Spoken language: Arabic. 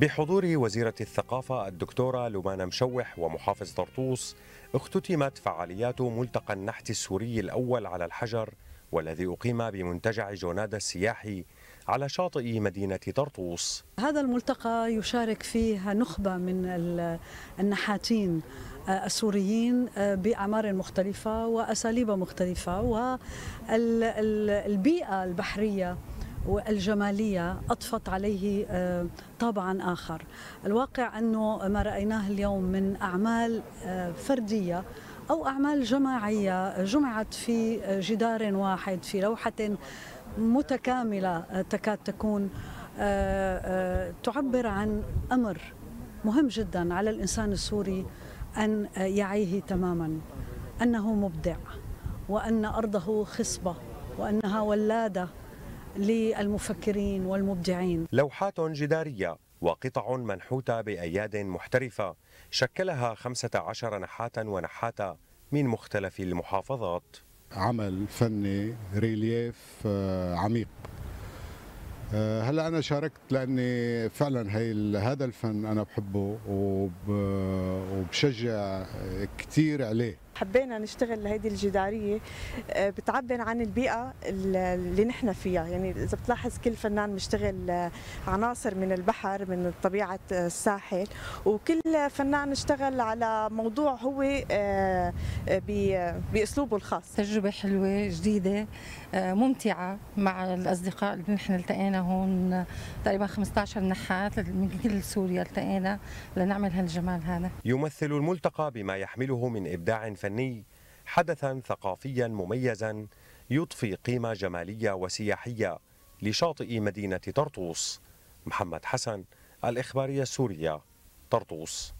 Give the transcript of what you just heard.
بحضور وزيرة الثقافة الدكتورة لبانة مشوح ومحافظ طرطوس اختتمت فعاليات ملتقى النحت السوري الأول على الحجر والذي أقيم بمنتجع جونادا السياحي على شاطئ مدينة طرطوس. هذا الملتقى يشارك فيه نخبة من النحاتين السوريين بأعمار مختلفة وأساليب مختلفة والبيئة البحرية والجمالية أضفت عليه طابعا آخر. الواقع أنه ما رأيناه اليوم من أعمال فردية أو أعمال جماعية جمعت في جدار واحد في لوحة متكاملة تكاد تكون تعبر عن أمر مهم جدا على الإنسان السوري أن يعيه تماما أنه مبدع وأن أرضه خصبة وأنها ولادة للمفكرين والمبدعين. لوحات جدارية وقطع منحوتة بأياد محترفة شكلها 15 نحاتا ونحاتا من مختلف المحافظات. عمل فني ريليف عميق. هلا أنا شاركت لأني فعلا هي هذا الفن أنا بحبه وبشجع كثير عليه. حبينا نشتغل هيدي الجدارية بتعبر عن البيئة اللي نحن فيها. يعني إذا بتلاحظ كل فنان مشتغل عناصر من البحر من طبيعة الساحل. وكل فنان اشتغل على موضوع هو بأسلوبه الخاص. تجربة حلوة جديدة ممتعة مع الأصدقاء اللي نحن التقينا هون. تقريبا 15 نحات من كل سوريا التقينا لنعمل هالجمال هذا. يمثل الملتقى بما يحمله من إبداع فني. حدثا ثقافيا مميزا يضفي قيمة جمالية وسياحية لشاطئ مدينة طرطوس. محمد حسن الإخبارية السورية طرطوس.